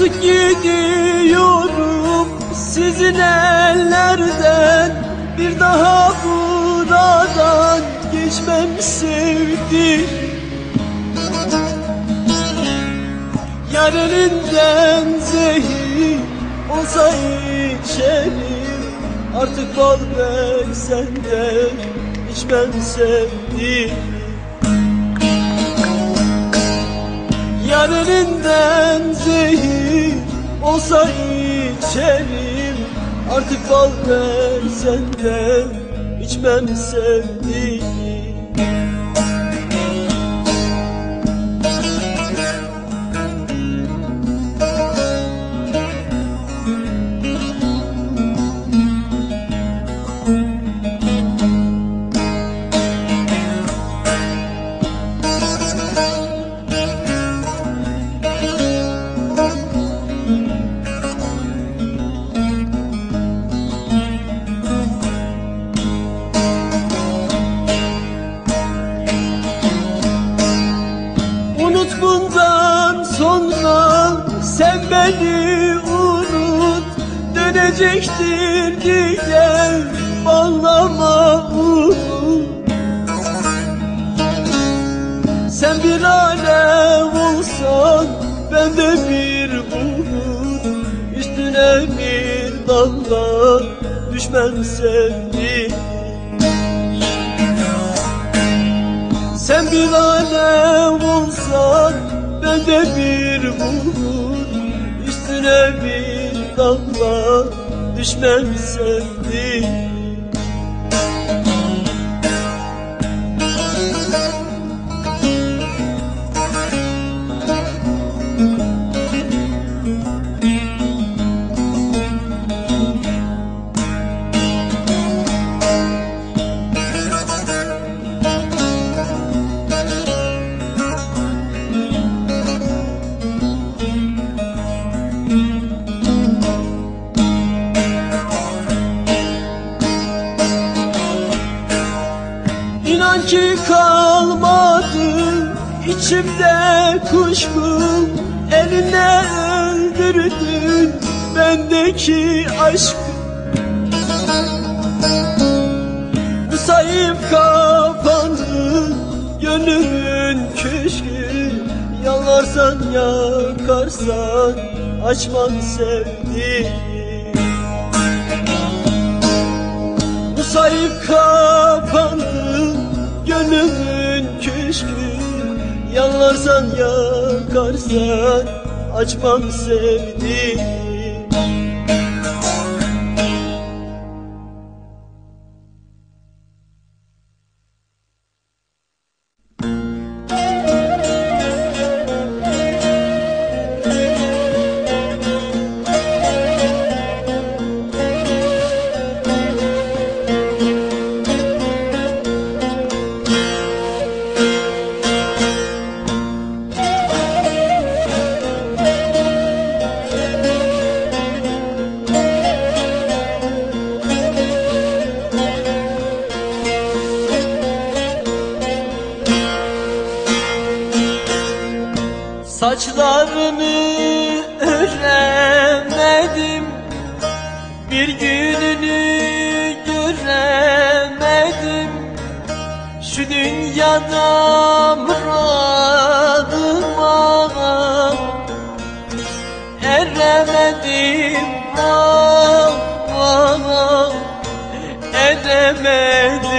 Artık gidiyorum sizin ellerden. Bir daha buradan geçmem sevdim Yar elinden zehir olsa içerim. Artık bal ben senden içmem sevdim Yar elinden zehir olsa içerim. Artık bal ver senden içmem sevdiğim beni unut. Dönecektir diye bağlama unut. Sen bir alev olsan ben de bir bulut Üstüne bir dalga düşmem sevdiğim. Sen bir alev olsan ben de bir bulut Üstüne bir damla düşmem sevdiğim içimde kuşku Eline öldürdün bendeki aşkı Bu sayıp kapandı gönlümün köşkü Yalvarsan yakarsan açmam sevdiğim Bu sayıp kapandı gönlümün köşkü Yalvarsan yakarsan açmam sevdiğim Bir gününü göremedim. Şu dünyada muradıma Eremedim ah, ah, Eremedim